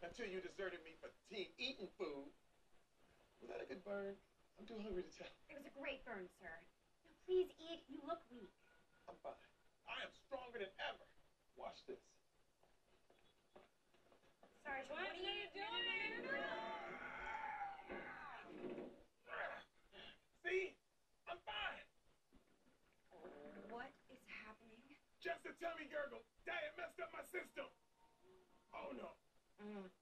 until you deserted me for team eating food. Was that a good burn? I'm too hungry to tell. It was a great burn, sir. Now, please eat. You look weak. I'm fine. I am stronger than ever. Watch this. Sergeant, What are you doing? See? I'm fine. what is happening? Just a tummy gurgle. Diet messed up my system. Mm.